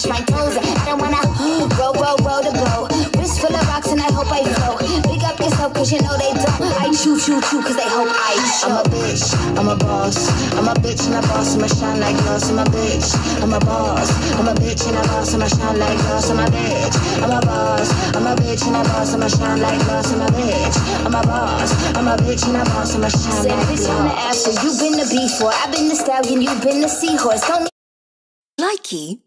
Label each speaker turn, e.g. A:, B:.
A: touch my toes. I don't wanna roll, roll, roll to go. Wrist full of rocks and I hope I flow. Big up yourself cause you know they don't. I chew, chew, chew cause they hope I show.
B: I'm a bitch, I'm a boss. I'm a bitch and a boss, I'ma shine like glass. I'm a bitch, I'm a boss. I'm a bitch and a boss, I'ma shine like glass. I'm a bitch, I'm a boss. I'm a bitch and a boss, I'ma shine like glass. I'm a bitch, I'm a boss. I'm a bitch and a boss, I'ma shine
A: Said
B: like
A: bitch on the
B: glass.
A: after. You been the before. I been the stallion. You been the seahorse. Don't
C: Likey